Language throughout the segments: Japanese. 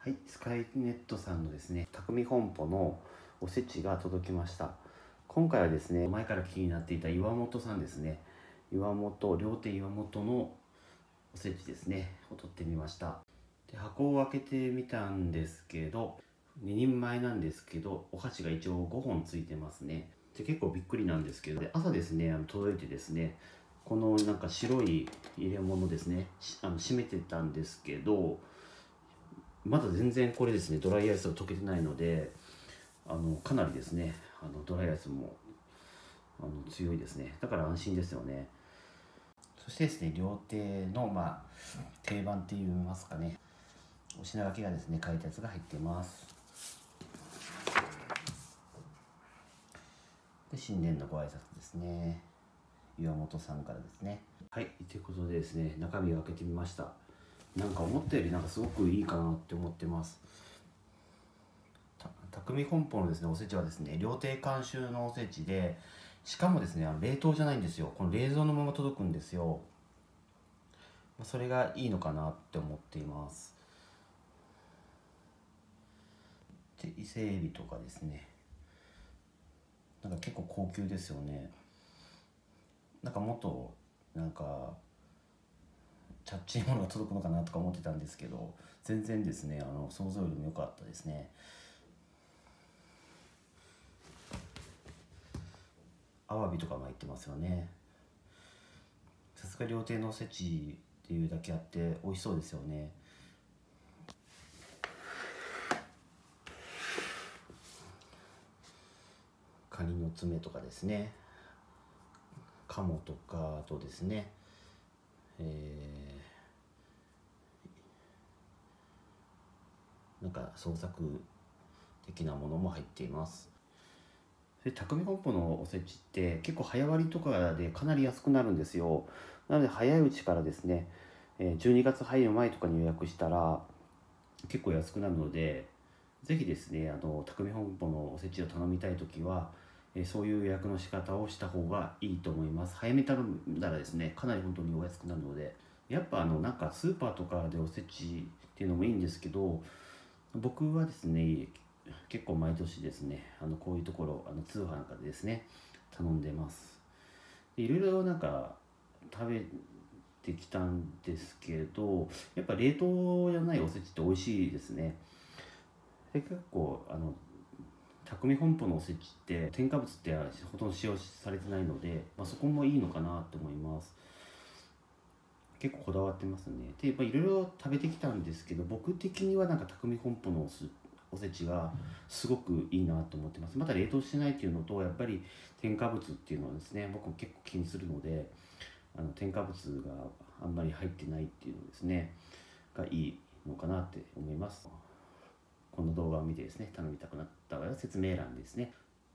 はい、スカイネットさんのですね、匠本舗のおせちが届きました。今回はですね、前から気になっていた岩本さんですね、岩本、両手岩本のおせちですね、を取ってみました。で箱を開けてみたんですけど、2人前なんですけど、お箸が一応5本ついてますね。で結構びっくりなんですけど、で朝ですね、あの届いてですね、このなんか白い入れ物ですね、あの閉めてたんですけど、まだ全然これですねドライアイスが溶けてないのであのかなりですねあのドライアイスもあの強いですね。だから安心ですよね。そしてですね両手のまあ定番って言いますかね。お品書きがですね書いたやつが入ってます。で新年のご挨拶ですね。岩本さんからですね。はいということでですね中身を開けてみました。なんか思ったよりなんかすごくいいかなって思ってます。匠本舗のですねおせちはですね料亭監修のおせちでしかもですね冷凍じゃないんですよ。この冷蔵のまま届くんですよ。それがいいのかなって思っています。で伊勢エビとかですね。なんか結構高級ですよね。なんかもっとなんかチャッチいものが届くのかなとか思ってたんですけど全然ですねあの想像よりも良かったですね。アワビとかも入ってますよね。さすが料亭のおせちっていうだけあって美味しそうですよね。カニの爪とかですね。鴨とかあとですね。えーなんか創作的なものも入っています。で匠本舗のおせちって結構早割りとかでかなり安くなるんですよ。なので早いうちからですね12月入る前とかに予約したら結構安くなるのでぜひですねあの匠本舗のおせちを頼みたい時はそういう予約の仕方をした方がいいと思います。早め頼んだらですねかなり本当にお安くなるので。やっぱあのなんかスーパーとかでおせちっていうのもいいんですけど僕はですね結構毎年ですねあのこういうところあの通販かでですね頼んでます。いろいろなんか食べてきたんですけどやっぱ冷凍じゃないおせちって美味しいですね。で結構あの匠本舗のおせちって添加物ってほとんど使用されてないので、まあ、そこもいいのかなと思います。結構こだわってますね。でいろいろ食べてきたんですけど僕的にはなんか匠本舗のおせちがすごくいいなと思ってます。また冷凍してないっていうのとやっぱり添加物っていうのはですね僕も結構気にするのであの添加物があんまり入ってないっていうのですねがいいのかなって思います。この動画を見てですね頼みたくなった場合は説明欄ですね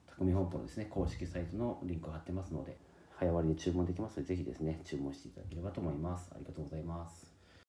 匠本舗のですね公式サイトのリンクを貼ってますので早割で注文できますのでぜひですね注文していただければと思います。ありがとうございます。